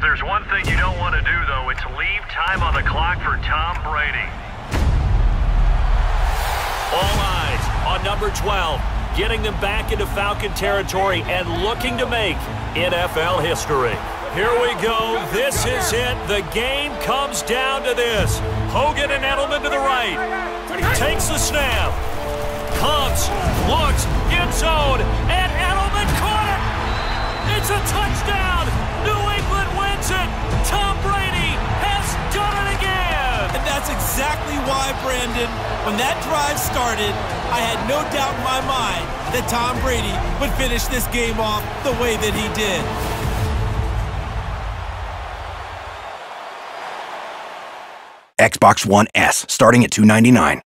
If there's one thing you don't want to do, though, it's leave time on the clock for Tom Brady. All eyes on number 12, getting them back into Falcon territory and looking to make NFL history. Here we go. This is it. The game comes down to this. Hogan and Edelman to the right. Takes the snap. Pumps, looks, in zone, and Edelman caught it. It's a touchdown. That's exactly why, Brandon, when that drive started, I had no doubt in my mind that Tom Brady would finish this game off the way that he did. Xbox One S, starting at $299.